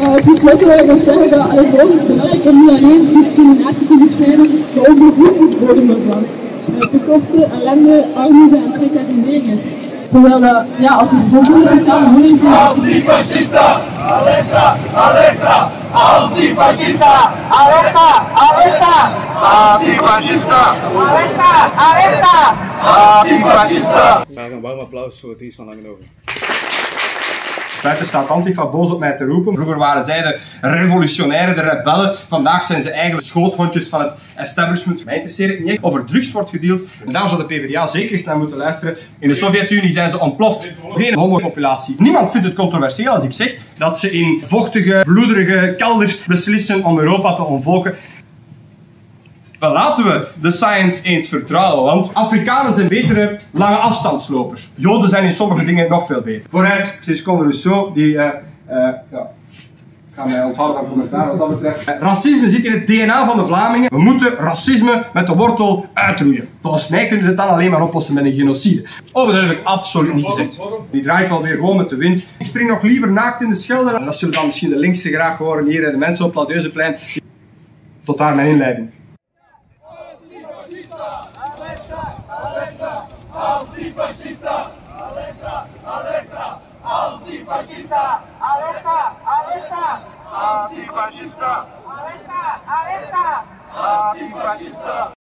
Uh, ten slotte wil ik nog zeggen dat het gewoon belangrijk om niet alleen discriminatie te bestrijden, maar ook bevoegdheidsbodem ervan. Uh, tekorten, ellende, armoede en precariëring is. Terwijl dat, ja, als er voldoende sociale woningen zijn, Antifascista! Alerta! Alerta! Antifascista! Alerta! Alerta! Antifascista! Alerta! Alerta! Antifascista! Graag een warm applaus voor Ties van Langenhoven. Buiten staat Antifa boos op mij te roepen. Vroeger waren zij de revolutionairen, de rebellen. Vandaag zijn ze eigenlijk schoothondjes van het establishment. Mij interesseert het niet echt of er drugs wordt gedeeld. En daar zou de PvdA zeker eens naar moeten luisteren. In de Sovjet-Unie zijn ze ontploft. Geen homopopulatie. Niemand vindt het controversieel als ik zeg dat ze in vochtige, bloederige kelders beslissen om Europa te ontvolken. Laten we de science eens vertrouwen, want Afrikanen zijn betere lange afstandslopers. Joden zijn in sommige dingen nog veel beter. Vooruit, Giscon Rousseau, die, eh, eh, ja, ik ga mij onthouden van commentaar wat dat betreft. Eh, Racisme zit in het DNA van de Vlamingen. We moeten racisme met de wortel uitroeien. Volgens mij kunnen we het dan alleen maar oplossen met een genocide. Oh, dat heb ik absoluut niet gezegd. Die draait wel weer gewoon met de wind. Ik spring nog liever naakt in de Schelde. En dat zullen dan misschien de linkse graag horen hier, de mensen op Ladeuzeplein. Tot daar mijn inleiding. Antifascista! Alerta! Alerta! Antifascista! Alerta! Alerta! Antifascista! Alerta! Alerta! Antifascista!